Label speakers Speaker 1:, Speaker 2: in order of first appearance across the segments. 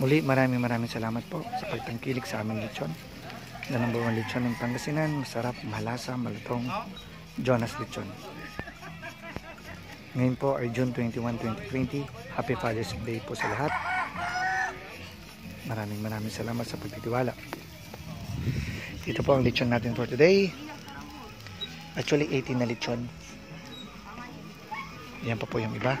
Speaker 1: Muli maraming maraming salamat po sa pagtangkilik sa aming lechon. The number one lechon ng Pangasinan, masarap, malasa, malutong, Jonas Lechon. Ngayon po ay June 21, 2020. Happy Father's Day po sa lahat. Maraming maraming salamat sa pagtitiwala. Ito po ang lechon natin for today. Actually, 18 na lechon. Yan pa po yung iba.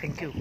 Speaker 1: Thank you.